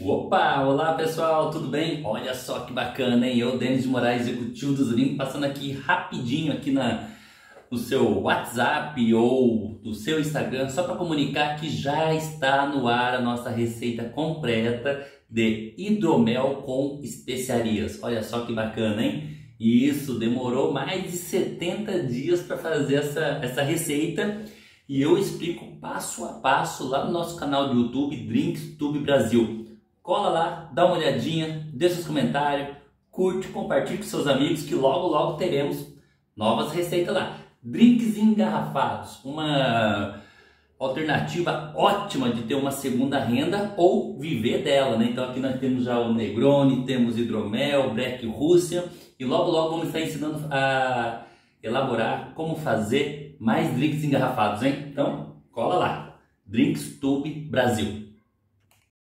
Opa, olá pessoal, tudo bem? Olha só que bacana, hein? Eu, Denis de Moraes, executivo do Zulim, passando aqui rapidinho aqui na, no seu WhatsApp ou no seu Instagram, só para comunicar que já está no ar a nossa receita completa de hidromel com especiarias. Olha só que bacana, hein? Isso, demorou mais de 70 dias para fazer essa, essa receita e eu explico passo a passo lá no nosso canal do YouTube Drinks Tube Brasil. Cola lá, dá uma olhadinha, deixa seus comentários, curte, compartilhe com seus amigos que logo logo teremos novas receitas lá. Drinks engarrafados, uma alternativa ótima de ter uma segunda renda ou viver dela, né? Então aqui nós temos já o Negroni, temos hidromel, Black Rússia e logo logo vamos estar ensinando a elaborar como fazer mais drinks engarrafados, hein? Então cola lá, Drinks Tube Brasil.